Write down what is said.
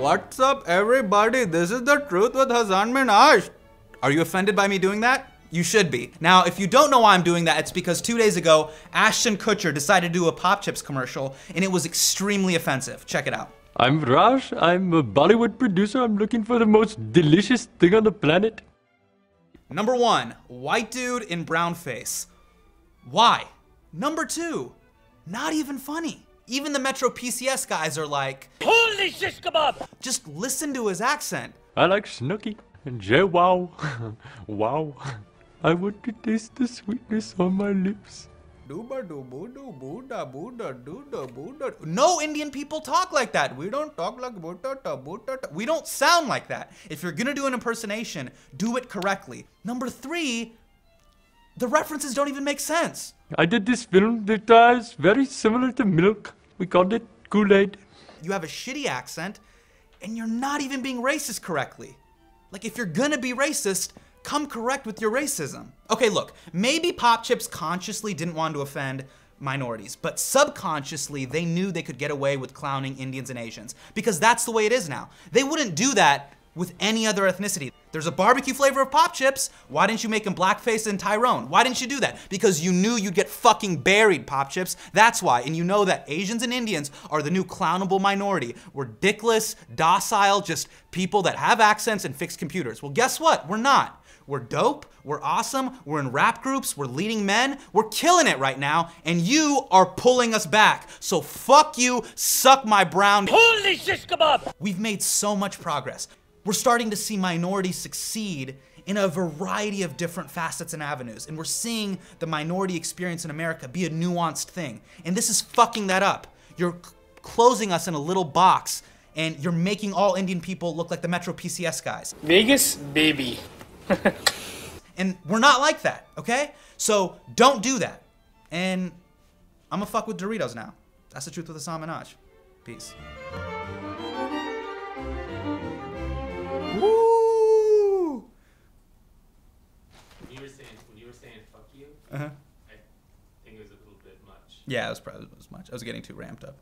What's up, everybody? This is the truth with Hasan Minhaj. Are you offended by me doing that? You should be. Now, if you don't know why I'm doing that, it's because two days ago, Ashton Kutcher decided to do a Pop Chips commercial, and it was extremely offensive. Check it out. I'm Raj. I'm a Bollywood producer. I'm looking for the most delicious thing on the planet. Number one, white dude in brown face. Why? Number two, not even funny. Even the Metro PCS guys are like, Holy shish kebab! just listen to his accent. I like Snooki and JWoww. wow. I want to taste the sweetness on my lips. No Indian people talk like that. We don't talk like we don't sound like that. If you're gonna do an impersonation, do it correctly. Number three, the references don't even make sense. I did this film that uh, very similar to milk. We called it Kool-Aid. You have a shitty accent, and you're not even being racist correctly. Like, if you're gonna be racist, come correct with your racism. Okay, look, maybe Pop Chips consciously didn't want to offend minorities, but subconsciously they knew they could get away with clowning Indians and Asians because that's the way it is now. They wouldn't do that with any other ethnicity. There's a barbecue flavor of Pop Chips. Why didn't you make him blackface and Tyrone? Why didn't you do that? Because you knew you'd get fucking buried, Pop Chips. That's why. And you know that Asians and Indians are the new clownable minority. We're dickless, docile, just people that have accents and fix computers. Well, guess what? We're not. We're dope, we're awesome, we're in rap groups, we're leading men, we're killing it right now, and you are pulling us back. So fuck you, suck my brown. Holy shish kebab! We've made so much progress. We're starting to see minorities succeed in a variety of different facets and avenues, and we're seeing the minority experience in America be a nuanced thing. And this is fucking that up. You're closing us in a little box, and you're making all Indian people look like the Metro PCS guys. Vegas, baby. And we're not like that, okay? So don't do that. And I'm gonna fuck with Doritos now. That's the truth with Hasan Minhaj. Peace. Woo! When you were saying when you were saying fuck you, Uh-huh. I think it was a little bit much. Yeah, it was probably it was much. I was getting too ramped up.